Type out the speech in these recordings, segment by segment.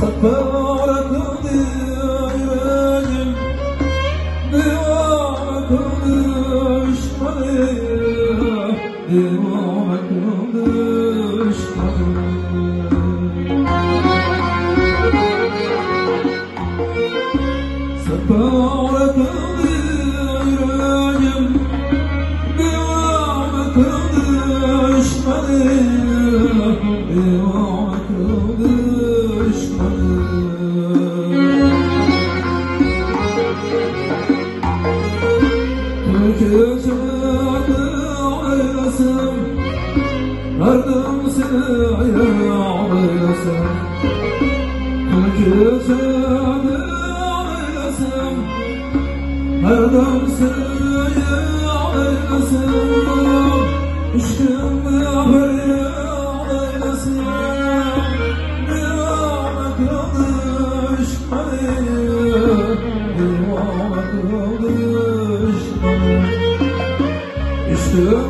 Sefer kıldı yüreğim Divan ağlayasın Verdim seni Türkiye çağırdı ağlayasın Verdim seni ağlayasın İşkim haberi kıldı düşmanı İşkim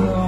Oh.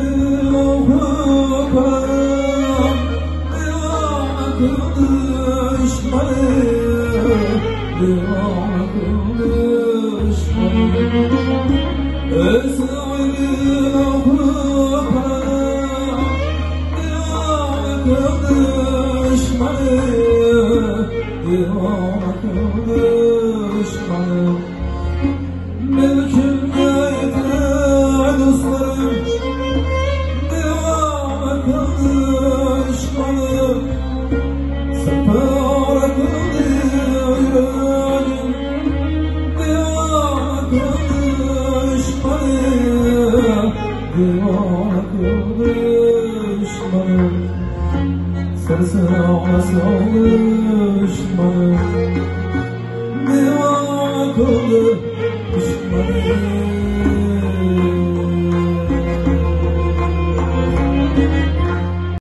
Devam kılışmayı Esra'yı olmaz olmuş bana Divan okudu düşmanım?